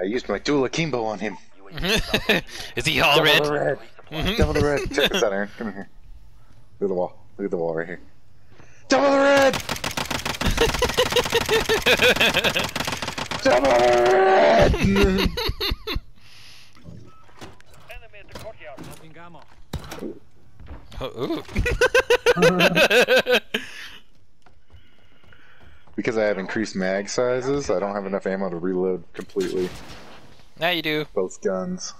I used my dual akimbo on him. Is he all Double red? the red. Mhm. Double the red. Check this out, Aaron. Come here. Look at the wall. Look at the wall right here. Double the red! Double the red! Enemy at the courtyard. Dropping. Oh, ooh. because I have increased mag sizes, I don't have enough ammo to reload completely. Now you do. Both guns.